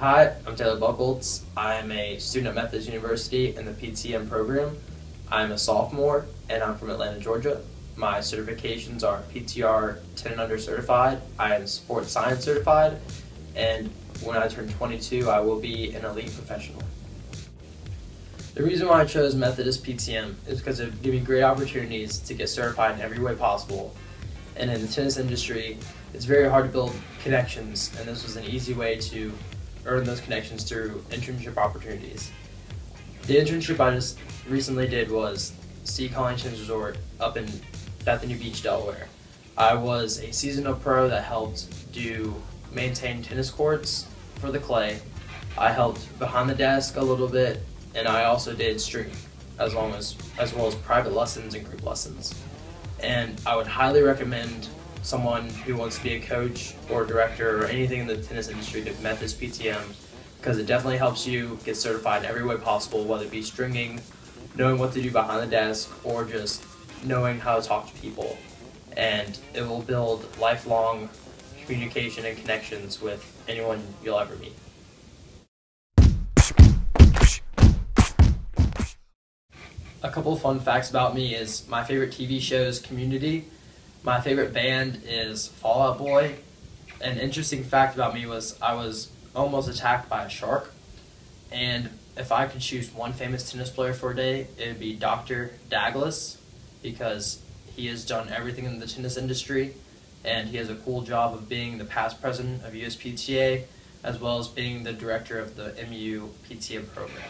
Hi, I'm Taylor Buchholz. I'm a student at Methodist University in the PTM program. I'm a sophomore and I'm from Atlanta, Georgia. My certifications are PTR 10 and under certified, I am sports science certified, and when I turn 22, I will be an elite professional. The reason why I chose Methodist PTM is because it gave me great opportunities to get certified in every way possible. And in the tennis industry, it's very hard to build connections, and this was an easy way to earn those connections through internship opportunities. The internship I just recently did was Sea Colony Tennis Resort up in Bethany Beach, Delaware. I was a seasonal pro that helped do maintain tennis courts for the clay. I helped behind the desk a little bit, and I also did stringing, as long as as well as private lessons and group lessons. And I would highly recommend someone who wants to be a coach or director or anything in the tennis industry to Methodist PTM because it definitely helps you get certified every way possible, whether it be stringing, knowing what to do behind the desk, or just knowing how to talk to people. And it will build lifelong communication and connections with anyone you'll ever meet. A couple of fun facts about me is my favorite TV show is Community. My favorite band is Fall Out Boy. An interesting fact about me was I was almost attacked by a shark. And if I could choose one famous tennis player for a day, it would be Dr. Douglas because he has done everything in the tennis industry and he has a cool job of being the past president of USPTA as well as being the director of the MU PTA program.